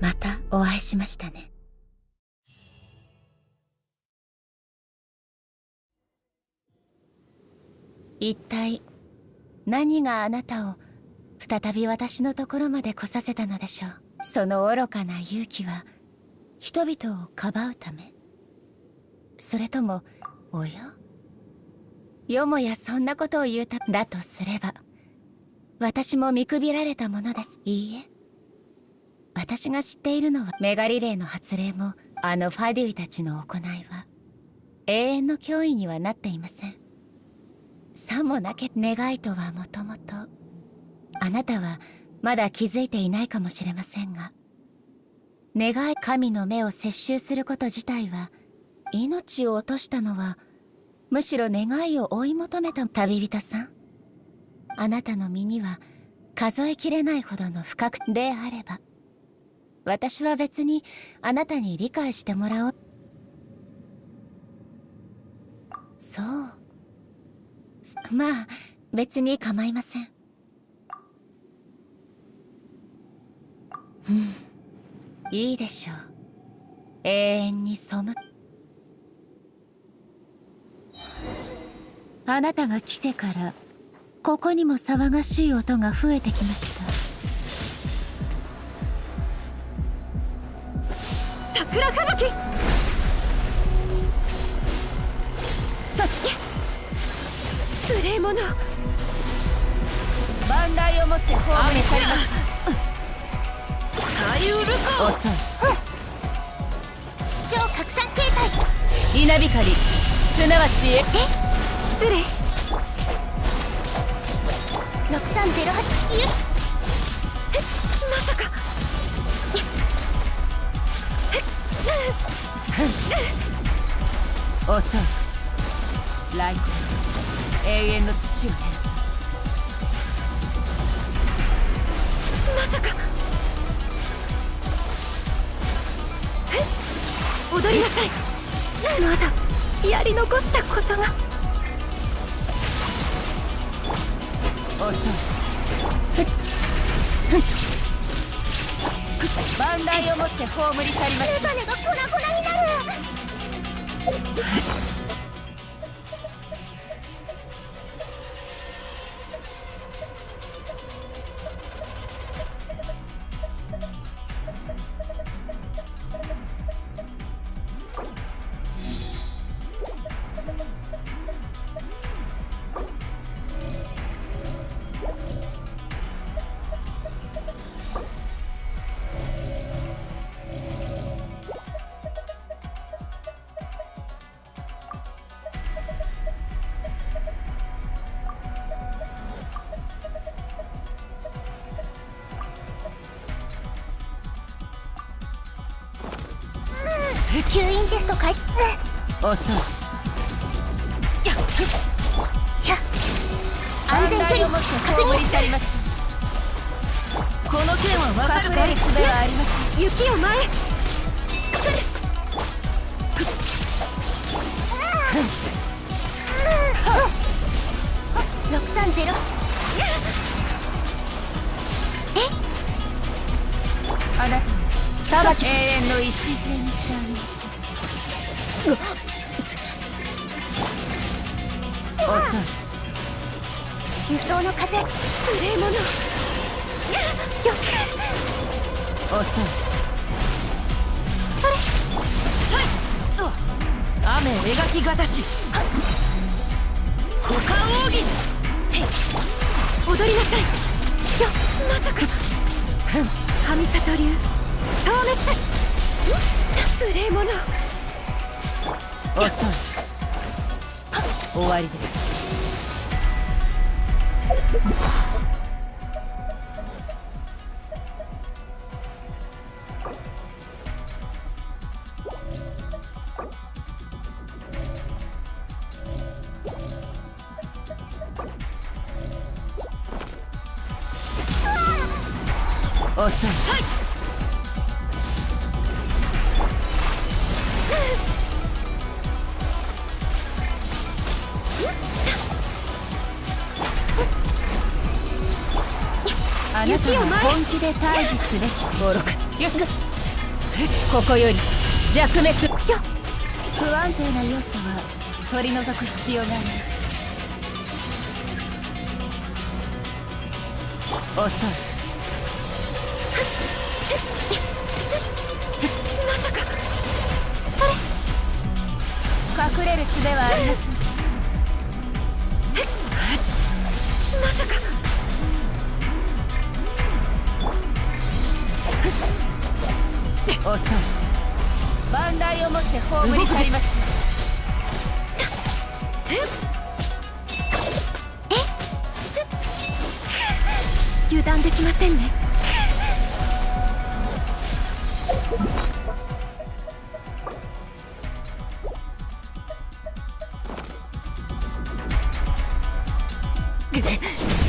またお会いしましたね。一体何があなたを再び私のところまで来させたのでしょう。その愚かな勇気は人々をかばうため。それともおやよもやそんなことを言うただとすれば私も見くびられたものです。いいえ。私が知っているのはメガリレーの発令もあのファデュイたちの行いは永遠の脅威にはなっていません。さもなけ願いとはもともとあなたはまだ気づいていないかもしれませんが願い神の目を接収すること自体は命を落としたのはむしろ願いを追い求めた旅人さんあなたの身には数えきれないほどの深くであれば私は別にあなたに理解してもらおう。そう。まあ別に構いません。うん。いいでしょう。永遠に背く。あなたが来てからここにも騒がしい音が増えてきました。桜吹雪。無礼者万来をもってホームに去りますリウルコ遅い。超拡散形態。稲光。すなわち。え？失礼6308式。えまさか。遅い。ライコ永遠の土を照らす。まさか。踊りなさい。まだやり残したことが万来をもって葬り去ります。メガネが粉々になる。吸引テスト開遅い。安全距離確認。この件は分かるか術ではありません雪を前くする630え？あなたに裁き。永遠の礎にしてあげましょう遅い輸送の風無礼者よく遅いそれはい雨描きがたし股間奥義踊りなさいよまさか神里流消滅無礼者遅い終わりです遅いあなたは本気で退治すべき愚か。ここより弱滅。不安定な要素は取り除く必要がある遅い。まさか。それ。隠れる術はありません遅い万来をもって葬り去りましょう。え？す油断できませんね。